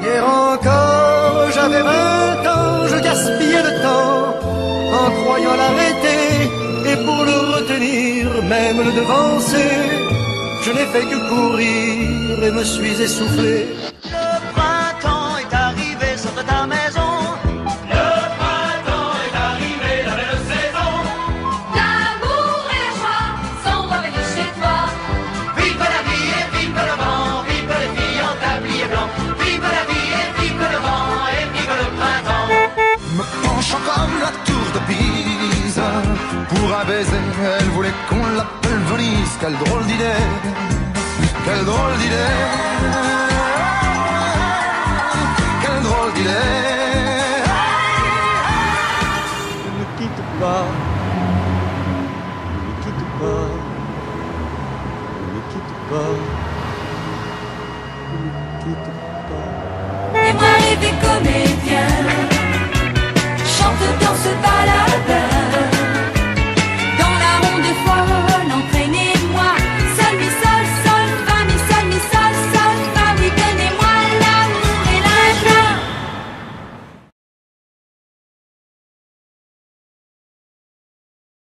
Hier encore, j'avais vingt ans, je gaspillais le temps en croyant l'arrêter et pour le retenir, même le devancer. Je n'ai fait que courir et me suis essoufflé. Pour un baiser, elle voulait qu'on l'appelle Venise Quelle drôle d'idée Quelle drôle d'idée Quelle drôle d'idée Ne me quitte pas. Ne me quitte pas. Ne me quitte pas. Ne me quitte pas.